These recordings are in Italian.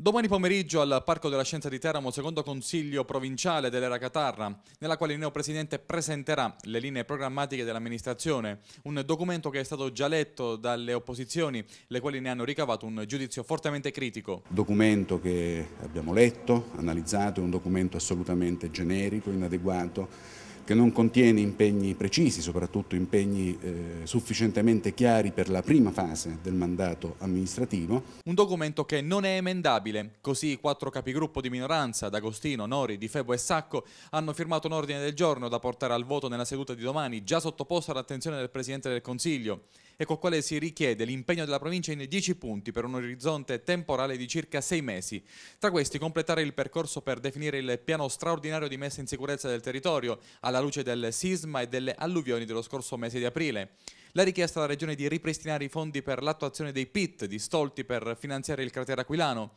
Domani pomeriggio al Parco della Scienza di Teramo, secondo consiglio provinciale dell'Era Catarra, nella quale il neopresidente presenterà le linee programmatiche dell'amministrazione, un documento che è stato già letto dalle opposizioni, le quali ne hanno ricavato un giudizio fortemente critico. Documento che abbiamo letto, analizzato, è un documento assolutamente generico, inadeguato, che non contiene impegni precisi, soprattutto impegni eh, sufficientemente chiari per la prima fase del mandato amministrativo. Un documento che non è emendabile, così i quattro capigruppo di minoranza, D'Agostino, Nori, Di Febo e Sacco, hanno firmato un ordine del giorno da portare al voto nella seduta di domani, già sottoposto all'attenzione del Presidente del Consiglio e col quale si richiede l'impegno della provincia in 10 punti per un orizzonte temporale di circa 6 mesi. Tra questi completare il percorso per definire il piano straordinario di messa in sicurezza del territorio alla luce del sisma e delle alluvioni dello scorso mese di aprile. La richiesta alla Regione di ripristinare i fondi per l'attuazione dei PIT distolti per finanziare il cratere aquilano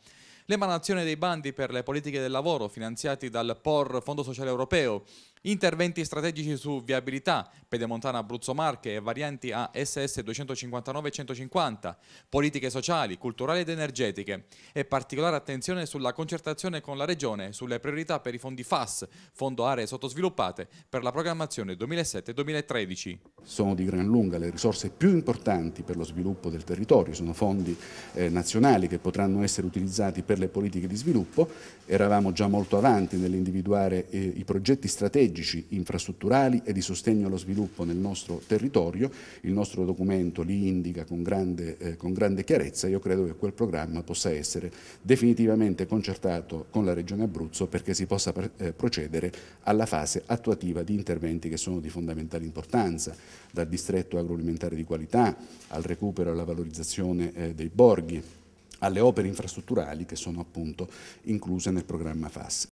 l'emanazione dei bandi per le politiche del lavoro finanziati dal POR Fondo Sociale Europeo, interventi strategici su viabilità, Pedemontana Abruzzo Marche e varianti a SS 259 e 150, politiche sociali, culturali ed energetiche e particolare attenzione sulla concertazione con la Regione sulle priorità per i fondi FAS, Fondo Aree Sottosviluppate, per la programmazione 2007-2013. Sono di gran lunga le risorse più importanti per lo sviluppo del territorio, sono fondi eh, nazionali che potranno essere utilizzati per le politiche di sviluppo, eravamo già molto avanti nell'individuare eh, i progetti strategici infrastrutturali e di sostegno allo sviluppo nel nostro territorio, il nostro documento li indica con grande, eh, con grande chiarezza, io credo che quel programma possa essere definitivamente concertato con la Regione Abruzzo perché si possa eh, procedere alla fase attuativa di interventi che sono di fondamentale importanza, dal distretto agroalimentare di qualità al recupero e alla valorizzazione eh, dei borghi, alle opere infrastrutturali che sono appunto incluse nel programma FAS.